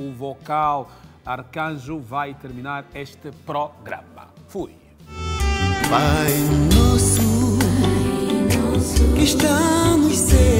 o vocal Arcanjo vai terminar este programa. Fui. Pai nosso que está nos céus, santificado